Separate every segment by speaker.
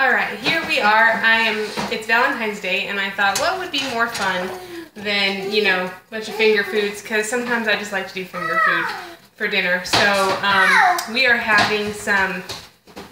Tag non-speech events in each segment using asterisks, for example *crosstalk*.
Speaker 1: All right, here we are. I am. It's Valentine's Day, and I thought, what would be more fun than you know, a bunch of finger foods? Because sometimes I just like to do finger food for dinner. So um, we are having some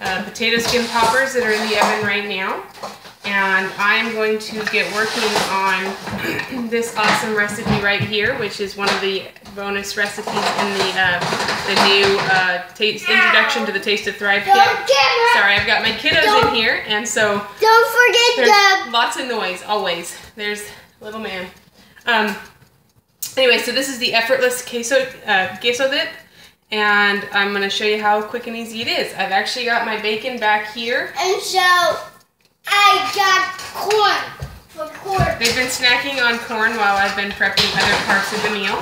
Speaker 1: uh, potato skin poppers that are in the oven right now, and I'm going to get working on *clears throat* this awesome recipe right here, which is one of the bonus recipes in the uh, the new uh, taste introduction to the Taste of Thrive kit. Sorry, I've got my kiddos
Speaker 2: Don't-
Speaker 1: in here, and so
Speaker 2: Don't forget
Speaker 1: there's
Speaker 2: the
Speaker 1: lots of noise always. There's little man. Um. Anyway, so this is the effortless queso uh, queso dip, and I'm gonna show you how quick and easy it is. I've actually got my bacon back here.
Speaker 2: and so I got corn for corn.
Speaker 1: They've been snacking on corn while I've been prepping other parts of the meal.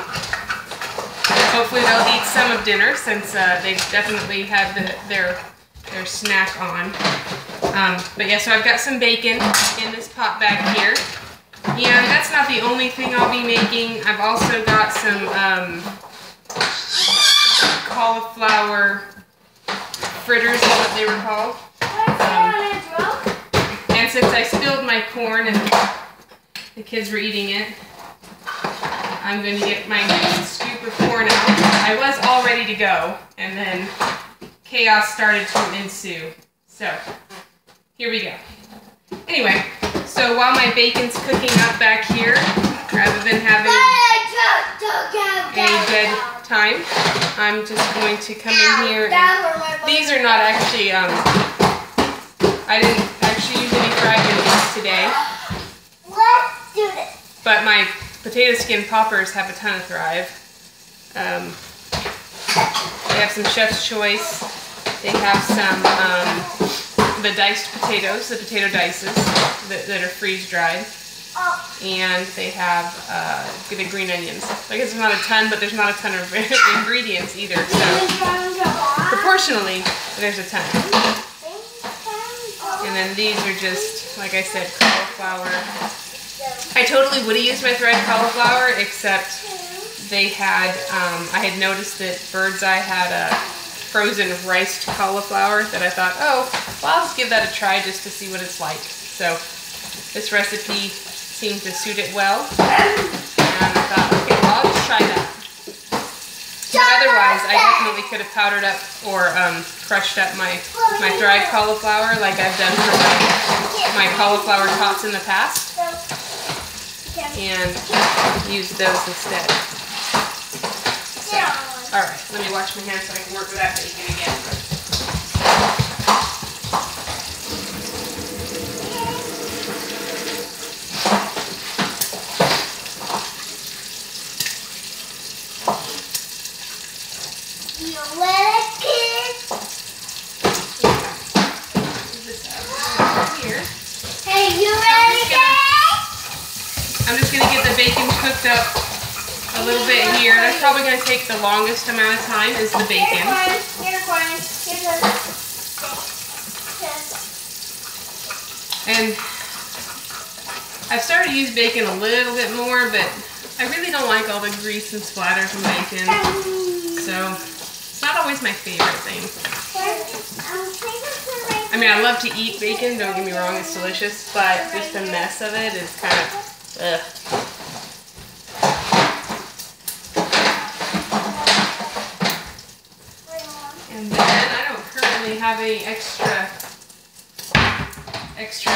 Speaker 1: Hopefully they'll eat some of dinner since uh, they've definitely had the, their their snack on. Um, but yeah, so I've got some bacon in this pot back here. And that's not the only thing I'll be making. I've also got some um, cauliflower fritters is what they were called. Since I spilled my corn and the kids were eating it, I'm going to get my scoop of corn out. I was all ready to go, and then chaos started to ensue. So, here we go. Anyway, so while my bacon's cooking up back here, rather than having a good time, I'm just going to come in here and these are not actually, um, I didn't actually use any fried onions today,
Speaker 2: Let's do this.
Speaker 1: but my potato skin poppers have a ton of Thrive. Um, they have some Chef's Choice. They have some, um, the diced potatoes, the potato dices that, that are freeze dried.
Speaker 2: Oh,
Speaker 1: And they have uh, the green onions. I guess there's not a ton, but there's not a ton of *laughs* ingredients either. So proportionally, there's a ton. And then these are just, like I said, cauliflower. I totally would have used my thread cauliflower, except they had, um, I had noticed that Bird's Eye had a frozen riced cauliflower that I thought, oh, well, I'll just give that a try just to see what it's like. So this recipe seemed to suit it well. And I thought, okay, well, I'll just try that. But otherwise, I definitely could have powdered up or um, crushed up my, my dried cauliflower like I've done for my, my cauliflower tots in the past and used those instead. So, alright, let me wash my hands so I can work with that bacon again.
Speaker 2: You little kid.
Speaker 1: Move this out of here.
Speaker 2: Hey, you ready,
Speaker 1: just gonna-
Speaker 2: Dad?
Speaker 1: I'm just gonna get the bacon cooked up a little bit here. That's probably gonna take the longest amount of time is the bacon. And I've started to use bacon a little bit more, but I really don't like all the grease and splatter from bacon. So always my favorite thing. I mean, I love to eat bacon, don't get me wrong, it's delicious, but just the mess of it is kind of, ugh. And then I don't currently have any extra, extra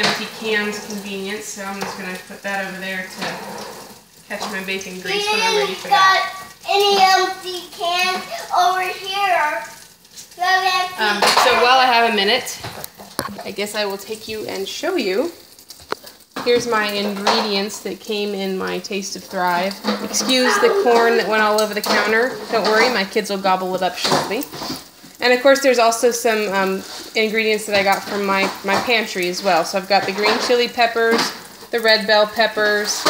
Speaker 1: empty cans convenience, so I'm just gonna put that over there to catch my bacon grease when I'm ready for that.
Speaker 2: Any empty cans over here? So
Speaker 1: Um, so while I have a minute, I guess I will take you and show you. Here's my ingredients that came in my Taste of Thrive. Excuse the corn that went all over the counter. Don't worry, my kids will gobble it up shortly. And of course, there's also some um, ingredients that I got from my, my pantry as well. So I've got the green chili peppers, the red bell peppers,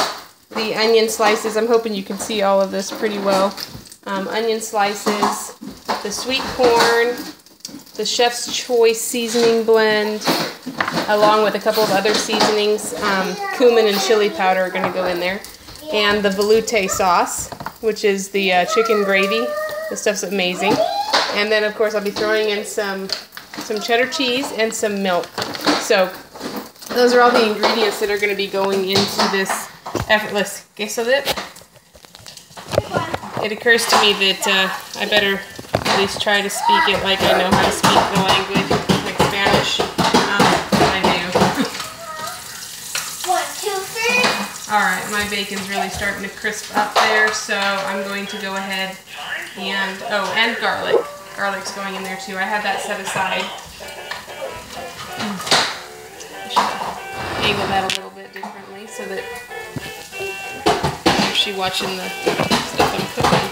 Speaker 1: the onion slices. I'm hoping you can see all of this pretty well. Um, onion slices, the sweet corn, the Chef's Choice seasoning blend, along with a couple of other seasonings. Um, cumin and chili powder are going to go in there. And the velouté sauce, which is the uh, chicken gravy. This stuff's amazing. And then, of course, I'll be throwing in some some cheddar cheese, and some milk. So those are all the ingredients that are going to be going into this effortless queso dip. It occurs to me that uh, I better at least try to speak it like I know how to speak the language, like Spanish. Um, I do.
Speaker 2: One, two, three.
Speaker 1: All right, my bacon's really starting to crisp up there, so I'm going to go ahead and, oh, and garlic. Garlic's going in there too. I had that set aside. Mm. I should angle that a little bit differently so that you're watching the stuff I'm cooking.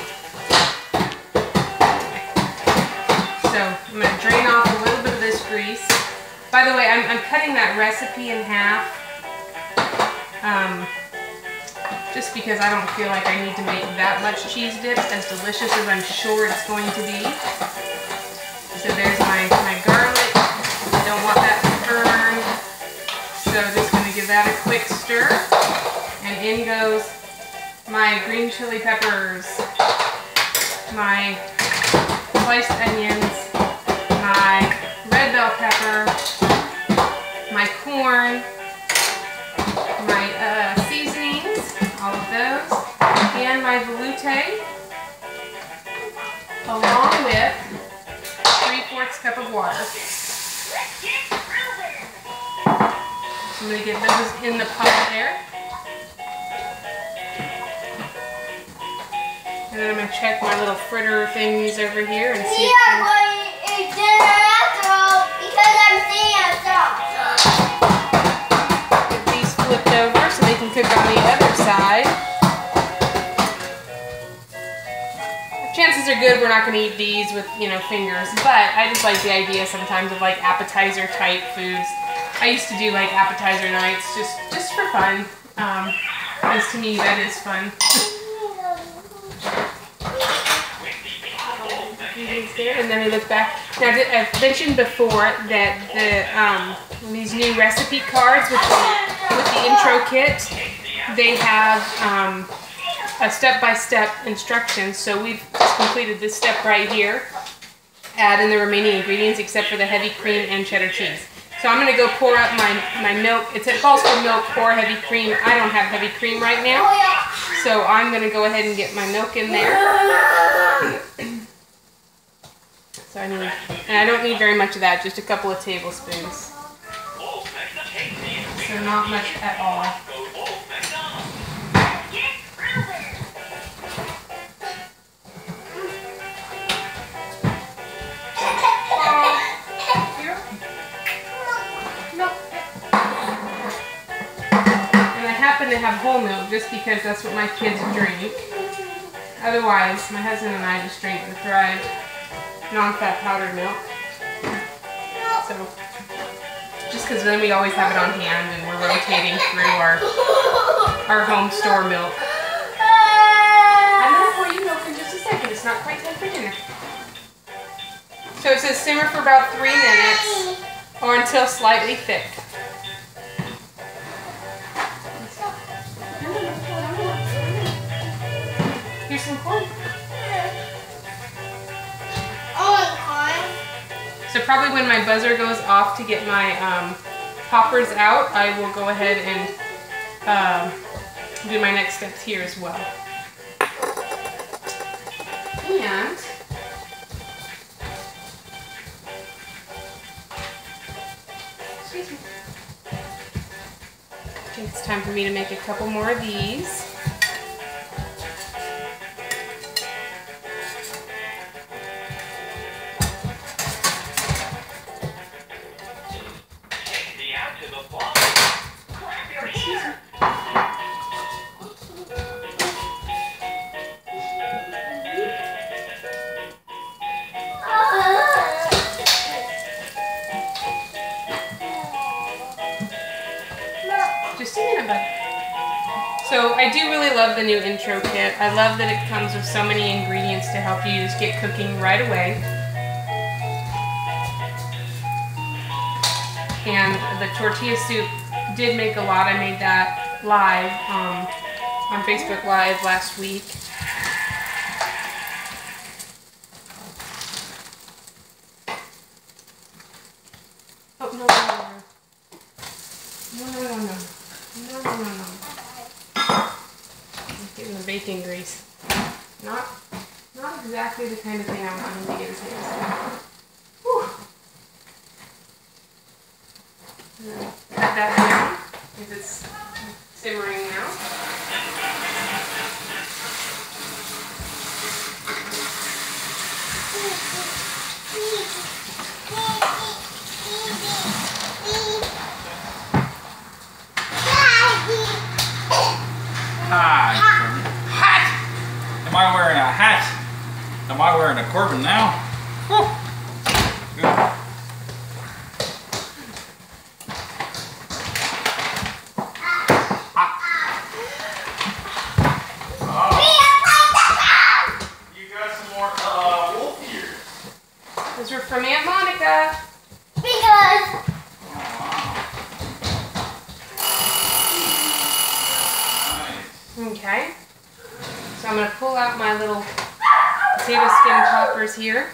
Speaker 1: So I'm going to drain off a little bit of this grease. By the way, I'm, I'm cutting that recipe in half. Um, just because I don't feel like I need to make that much cheese dip, as delicious as I'm sure it's going to be. So there's my, my garlic. I don't want that to burn. So just going to give that a quick stir. And in goes my green chili peppers, my sliced onions, my red bell pepper, my corn, my uh, seasonings, all of those, and my velouté, along with three-fourths cup of water. I'm going to get those in the pot there. Then I'm going to check my little fritter thingies over here and see
Speaker 2: We
Speaker 1: if
Speaker 2: are going to eat dinner after all because I'm seeing outside.
Speaker 1: get these flipped over so they can cook on the other side. Chances are good we're not going to eat these with, you know, fingers, but I just like the idea sometimes of like appetizer type foods. I used to do like appetizer nights just just for fun. Um, because to me that is fun. *laughs* And then we look back. Now, I've mentioned before that the um, these new recipe cards with the, with the intro kit, they have um, a step-by-step instructions. So we've completed this step right here. Add in the remaining ingredients except for the heavy cream and cheddar cheese. So I'm gonna go pour up my, my milk. It's, it calls for milk, pour heavy cream. I don't have heavy cream right now. So I'm gonna go ahead and get my milk in there. So I need, and I don't need very much of that, just a couple of tablespoons. So not much at all. And I happen to have whole milk just because that's what my kids drink. Otherwise, my husband and I just drink the dried non-fat powdered milk. So, just because then we always have it on hand and we're rotating through our our home store milk. I'm gonna pour you milk in just a second. It's not quite time for dinner. So it says simmer for about three minutes or until slightly thick. Probably when my buzzer goes off to get my um, poppers out, I will go ahead and um, do my next steps here as well. And excuse me. I think it's time for me to make a couple more of these. So I do really love the new intro kit. I love that it comes with so many ingredients to help you just get cooking right away. And the tortilla soup did make a lot. I made that live um, on Facebook Live last week. no, no, no, no. No, no, no, no. No, no, no, no. He's getting the bacon grease. Not, not exactly the kind of thing I want him to get his hands on. Whew. Cut that down because it's simmering now.
Speaker 3: Hi. Hat. Am I wearing a hat? Am I wearing a Corbin now? Whew. Good. You got some more uh, wolf ears.
Speaker 1: Those are from Aunt Monica.
Speaker 2: Because
Speaker 3: Nice.
Speaker 1: Okay. So I'm going to pull out my little potato skin poppers here.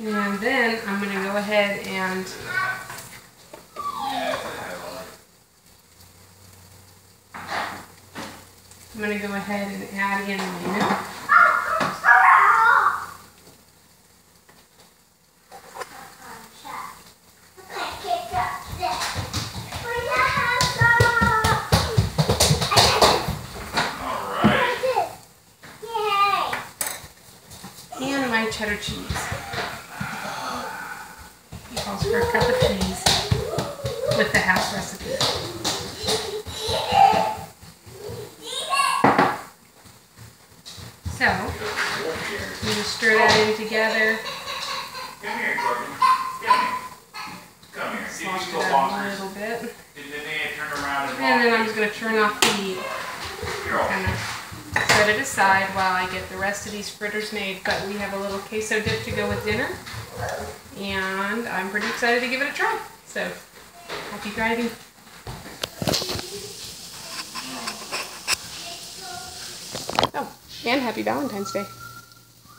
Speaker 1: And then I'm going to go ahead and. I'm going to go ahead and add in my milk.
Speaker 3: Alright.
Speaker 1: and my cheddar cheese. He Calls for a cup of cheese with the house recipe. So, you just stir that in together,
Speaker 3: Come here, Corbin. Come here. Come here. You
Speaker 1: it
Speaker 3: still
Speaker 1: out a little bit.
Speaker 3: And then they turn around and
Speaker 1: And then I'm just going to turn off the heat, kind of set it aside while I get the rest of these fritters made. But we have a little queso dip to go with dinner, and I'm pretty excited to give it a try. So, happy Thriving. Oh, and happy Valentine's Day.